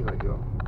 years ago.